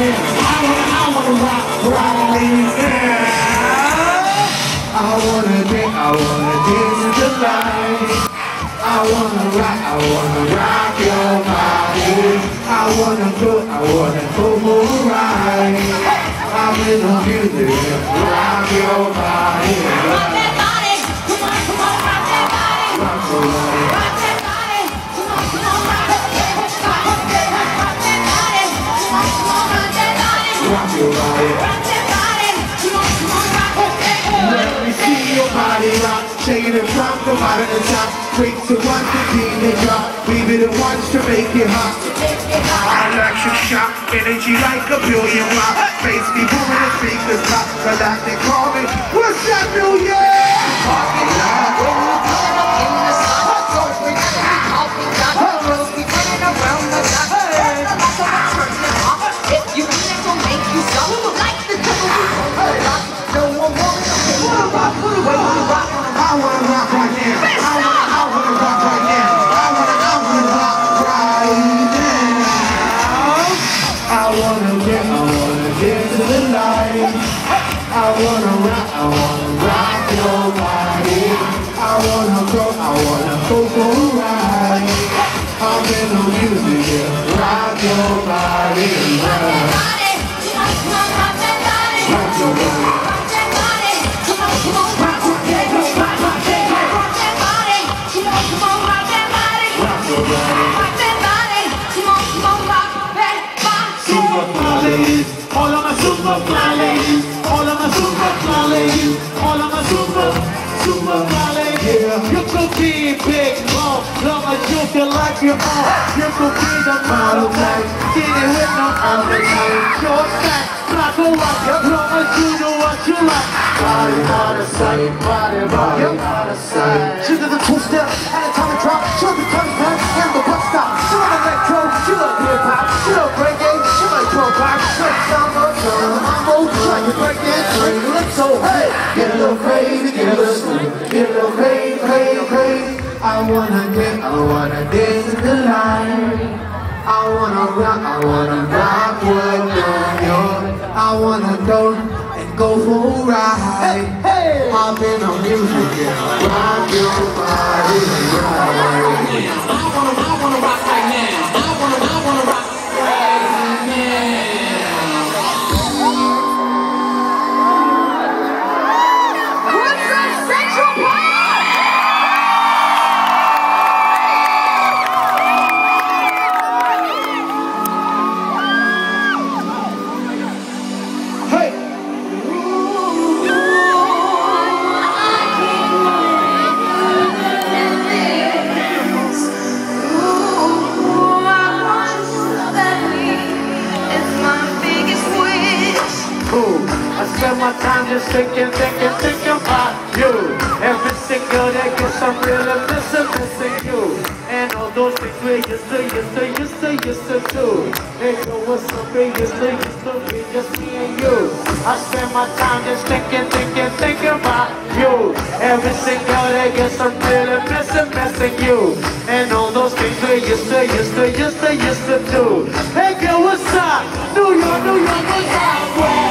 right now. I wanna drink, I wanna dance in the light. I wanna rock, I wanna rock your body. I wanna go, I wanna go. I'm in the music, rock your body. Rock that body. Come on, come on, rock that body. Rock your body. Rock, shaking it from the bottom to top. Quick to one to it drop. We be the ones to make it hot. Electric shock, energy like a billion watt. Face be booming and speakers pop. Galactic call me. What's that new I wanna rock, I wanna rock your body. I wanna go, I wanna go for a ride. I'm in the music, yeah. Rock your body. Rock as you feel like you're on. You could be the model type, it with no other type. Short stack, black or white, as you know what you like. Body out of sight, body, body out of sight. She does a two-step and a tummy drop. She'll be coming back and the bus stop. She love electro, she love hip hop, she love reggae, she like pro pop. She like samba, turn mambo, she like to break swing the lips. So hey, get a little crazy, get a little smooth, get a little crazy, crazy, crazy. I wanna get, I wanna dance in the light. I wanna rock, I wanna rock with you. I wanna go and go for a ride. Hop in the music and rock your body right. I wanna, I wanna rock right now. Just thinking, thinking, thinking about you. Every single day, guess I'm really missing, missing you. And all those things we used to, used to, used to, used to do. Hey, yo, what's up, we used to, used to be just me and you. I spend my time just thinking, thinking, thinking about you. Every single day, guess I'm really missing, missing you. And all those things we used to, used to, used to, used to do. Hey, girl, what's up? New York, New York, what's up?